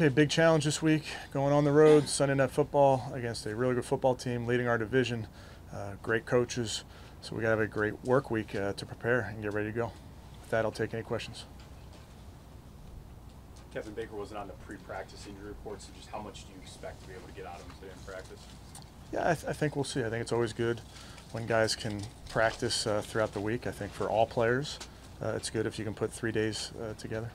Okay, big challenge this week. Going on the road, Sunday Night Football against a really good football team leading our division. Uh, great coaches. So we got to have a great work week uh, to prepare and get ready to go. With that, I'll take any questions. Kevin Baker wasn't on the pre-practice injury report, so just how much do you expect to be able to get out of him today in practice? Yeah, I, th- I think we'll see. I think it's always good when guys can practice uh, throughout the week. I think for all players, uh, it's good if you can put three days uh, together.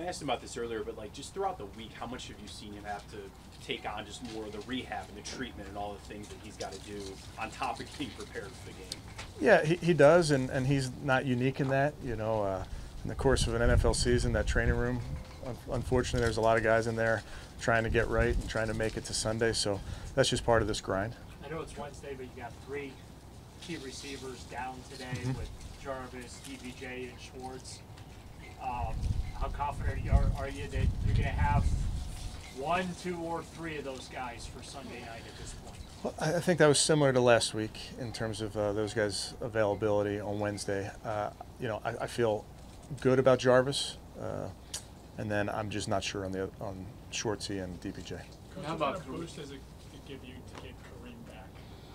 And I asked him about this earlier, but like just throughout the week, how much have you seen him have to take on just more of the rehab and the treatment and all the things that he's got to do on top of getting prepared for the game? Yeah, he, he does, and, and he's not unique in that. You know, uh, in the course of an NFL season, that training room, un- unfortunately, there's a lot of guys in there trying to get right and trying to make it to Sunday. So that's just part of this grind. I know it's Wednesday, but you got three key receivers down today Mm-hmm. with Jarvis, DPJ, and Schwartz. Um, how confident are, are you that you're going to have one, two, or three of those guys for Sunday night at this point? Well, I I think that was similar to last week in terms of uh, those guys' availability on Wednesday. Uh, you know, I, I feel good about Jarvis, uh, and then I'm just not sure on the on Schwartzy and DPJ. Coach, How what about kind of boost does it give you to get Kareem back?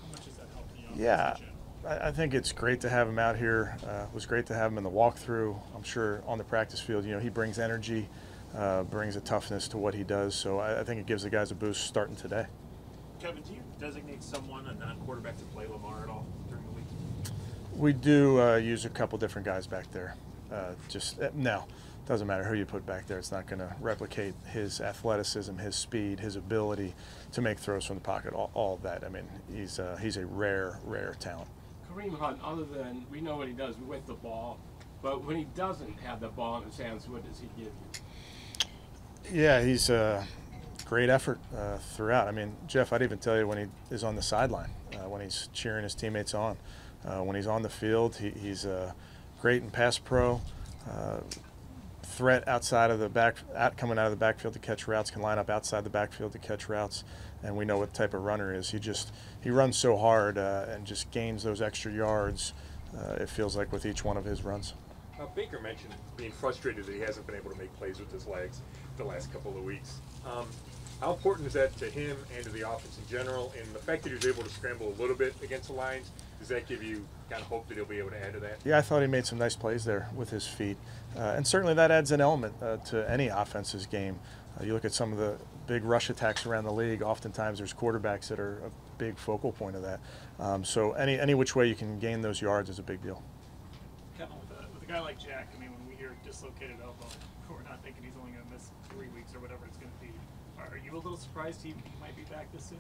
How much does that help the offense Yeah, in general? I, I think it's great to have him out here. Uh, it was great to have him in the walkthrough. I'm sure on the practice field, you know, he brings energy, uh, brings a toughness to what he does. So I, I think it gives the guys a boost starting today. Kevin, do you designate someone, a non-quarterback, to play Lamar at all during the week? We do uh, use a couple different guys back there. Uh, just uh, no, doesn't matter who you put back there. It's not going to replicate his athleticism, his speed, his ability to make throws from the pocket. All, all of that. I mean, he's uh, he's a rare, rare talent. Kareem Hunt, other than we know what he does with the ball, but when he doesn't have the ball in his hands, what does he give you? Yeah, he's a great effort uh, throughout. I mean, Jeff, I'd even tell you when he is on the sideline, uh, when he's cheering his teammates on. Uh, when he's on the field, he, he's great in pass pro. Uh, threat outside of the back, out, coming out of the backfield to catch routes, can line up outside the backfield to catch routes, and we know what type of runner is. He just he runs so hard uh, and just gains those extra yards. Uh, it feels like with each one of his runs. Uh, Baker mentioned being frustrated that he hasn't been able to make plays with his legs the last couple of weeks. Um, how important is that to him and to the offense in general? And the fact that he was able to scramble a little bit against the Lions, does that give you kind of hope that he'll be able to add to that? Yeah, I thought he made some nice plays there with his feet. Uh, and certainly that adds an element uh, to any offense's game. Uh, you look at some of the big rush attacks around the league, oftentimes there's quarterbacks that are a big focal point of that. Um, so any, any which way you can gain those yards is a big deal. Kevin, with a, with a guy like Jack, I mean, when we hear dislocated elbow, we're not thinking he's only going to miss three weeks or whatever it's going to be. Are, are you a little surprised he, he might be back this soon?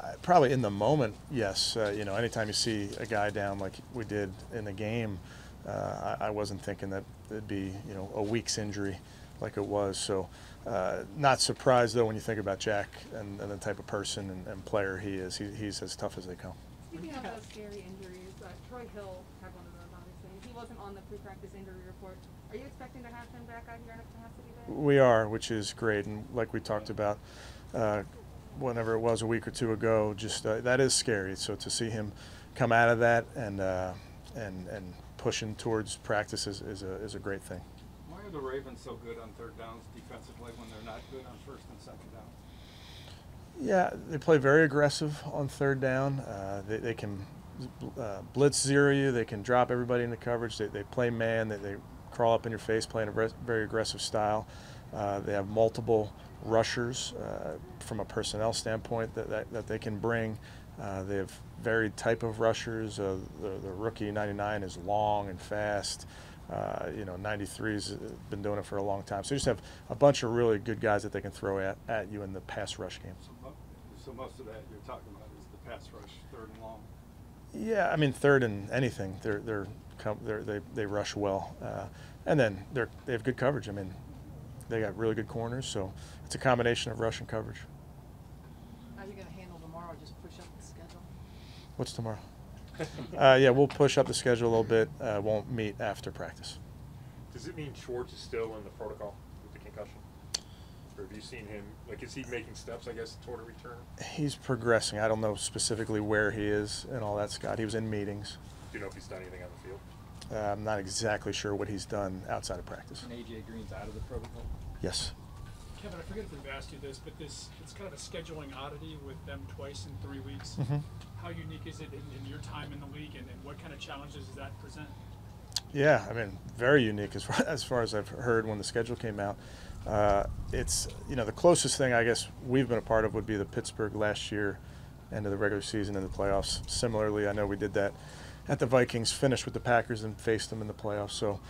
Uh, probably in the moment, yes. Uh, you know, anytime you see a guy down like we did in the game, uh, I, I wasn't thinking that it'd be you know a week's injury like it was. So, uh, not surprised though when you think about Jack and, and the type of person and, and player he is. He, he's as tough as they come. Speaking of those scary injuries, uh, Troy Hill had one of those, obviously. He wasn't on the pre-practice injury report. Are you expecting to have him back out here in a capacity day? We are, which is great, and like we talked about, uh, whenever it was a week or two ago, just uh, that is scary. So to see him come out of that and uh, and and pushing towards practice is, is a is a great thing. Are the Ravens so good on third downs defensively when they're not good on first and second down? Yeah, they play very aggressive on third down. Uh, they, they can uh, blitz zero you. They can drop everybody into coverage. They, they play man. They, they crawl up in your face, playing a very aggressive style. Uh, they have multiple rushers uh, from a personnel standpoint that, that, that they can bring. Uh, they have varied type of rushers. Uh, the, the rookie 99 is long and fast. Uh, you know, 93's been doing it for a long time. So you just have a bunch of really good guys that they can throw at, at you in the pass rush game. So, so most of that you're talking about is the pass rush, third and long. Yeah, I mean third and anything, they're they're, com- they're they they rush well, uh, and then they're they have good coverage. I mean, they got really good corners, so it's a combination of rush and coverage. How are you gonna handle tomorrow? Just push up the schedule? What's tomorrow? Uh, yeah, we'll push up the schedule a little bit. Uh, won't meet after practice. Does it mean Schwartz is still in the protocol with the concussion? Or have you seen him, like, is he making steps, I guess, toward a return? He's progressing. I don't know specifically where he is and all that, Scott. He was in meetings. Do you know if he's done anything on the field? Uh, I'm not exactly sure what he's done outside of practice. And AJ Green's out of the protocol. Yes. Kevin, I forget if we've asked you this, but this, it's kind of a scheduling oddity with them twice in three weeks. Mhm. How unique is it in, in your time in the league and, and what kind of challenges does that present? Yeah, I mean, very unique as far as, far as I've heard when the schedule came out. Uh, it's you know the closest thing I guess we've been a part of would be the Pittsburgh last year, end of the regular season and the playoffs. Similarly, I know we did that at the Vikings, finished with the Packers and faced them in the playoffs. So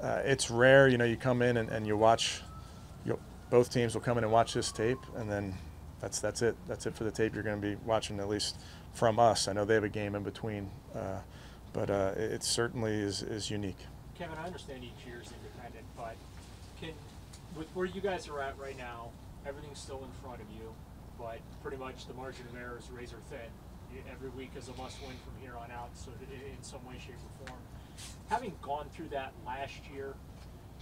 uh, it's rare, you know, you come in and, and you watch. You, both teams will come in and watch this tape, and then that's that's it. That's it for the tape. You're going to be watching at least from us. I know they have a game in between, uh, but uh, it, it certainly is is unique. Kevin, I understand each year is independent, but can, with where you guys are at right now, everything's still in front of you, but pretty much the margin of error is razor thin. Every week is a must-win from here on out, so in some way, shape, or form. Having gone through that last year,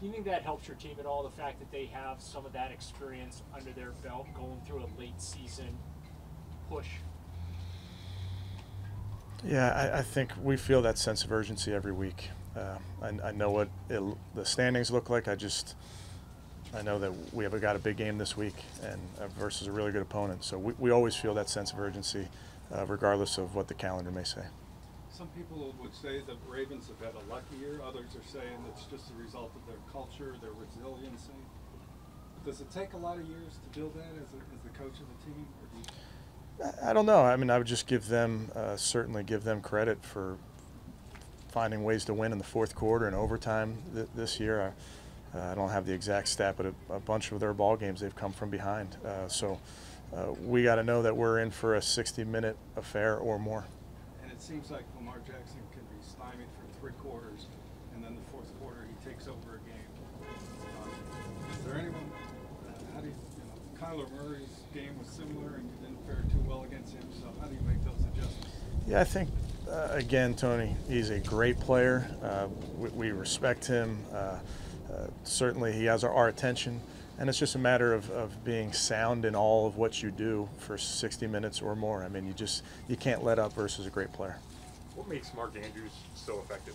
do you think that helps your team at all? The fact that they have some of that experience under their belt, going through a late season push. Yeah, I, I think we feel that sense of urgency every week. Uh, I, I know what it, the standings look like. I just, I know that we have got a big game this week and uh, versus a really good opponent. So we, we always feel that sense of urgency, uh, regardless of what the calendar may say. Some people would say the Ravens have had a lucky year. Others are saying it's just a result of their culture, their resiliency. Does it take a lot of years to build that as, a, as the coach of the team? Or do I don't know. I mean, I would just give them, uh, certainly give them credit for finding ways to win in the fourth quarter and overtime th- this year. I, uh, I don't have the exact stat, but a, a bunch of their ball games they've come from behind. Uh, so uh, we got to know that we're in for a 60-minute affair or more. It seems like Lamar Jackson can be stymied for three quarters, and then the fourth quarter he takes over a game. Um, is there anyone? Uh, how do you, you know, Kyler Murray's game was similar, and you didn't fare too well against him. So how do you make those adjustments? Yeah, I think uh, again, Tony, he's a great player. Uh, we, we respect him. Uh, uh, certainly, he has our, our attention, and it's just a matter of, of being sound in all of what you do for 60 minutes or more. I mean, you just you can't let up versus a great player. What makes Mark Andrews so effective?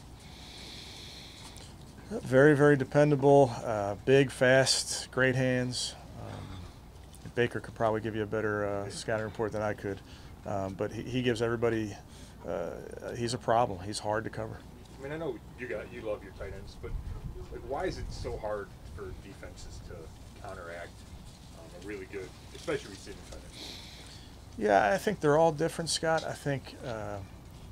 Very, very dependable. Uh, big, fast, great hands. Um, Baker could probably give you a better uh, scouting report than I could, um, but he, he gives everybody. Uh, he's a problem. He's hard to cover. I mean, I know you got you love your tight ends, but like, why is it so hard for defenses to counteract um, a really good, especially receiving tight end? Yeah, I think they're all different, Scott. I think uh,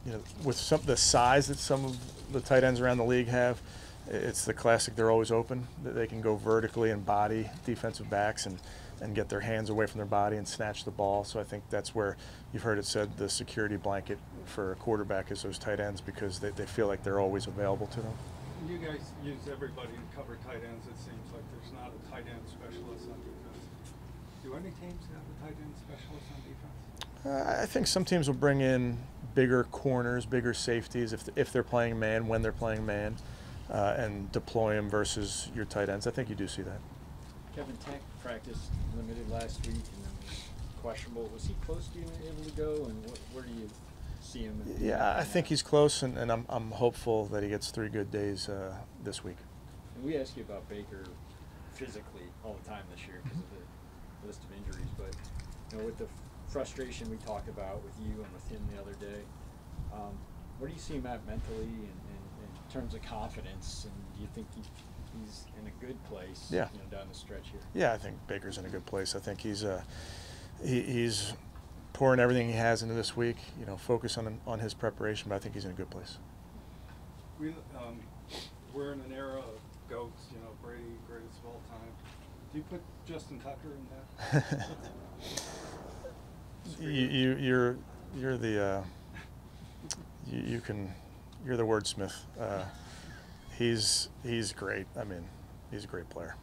you know with some the size that some of the tight ends around the league have, it's the classic. They're always open. That they can go vertically and body defensive backs and and get their hands away from their body and snatch the ball. So I think that's where you've heard it said the security blanket for a quarterback is those tight ends because they, they feel like they're always available to them. And you guys use everybody to cover tight ends. It seems like there's not a tight end specialist on defense. Do any teams have a tight end specialist on defense? Uh, I think some teams will bring in bigger corners, bigger safeties if, if they're playing man, when they're playing man, uh, and deploy them versus your tight ends. I think you do see that. Kevin Tank practiced limited last week and then was questionable. Was he close to being able to go, and what, where do you see him? Yeah, I think he's close, and, and I'm, I'm hopeful that he gets three good days uh, this week. And we ask you about Baker physically all the time this year because of the list of injuries, but you know, with the frustration we talked about with you and with him the other day, um, where do you see him at mentally and, and, in terms of confidence? And do you think he, he's in a good place? Yeah. You know, down the stretch here. Yeah, I think Baker's in a good place. I think he's uh, he, he's pouring everything he has into this week. You know, focus on on his preparation, but I think he's in a good place. We, um, we're in an era of goats, you know, Brady, greatest of all time. Do you put Justin Tucker in that? you, you you're you're the uh, you, you can you're the wordsmith. Uh, he's he's great. I mean, he's a great player.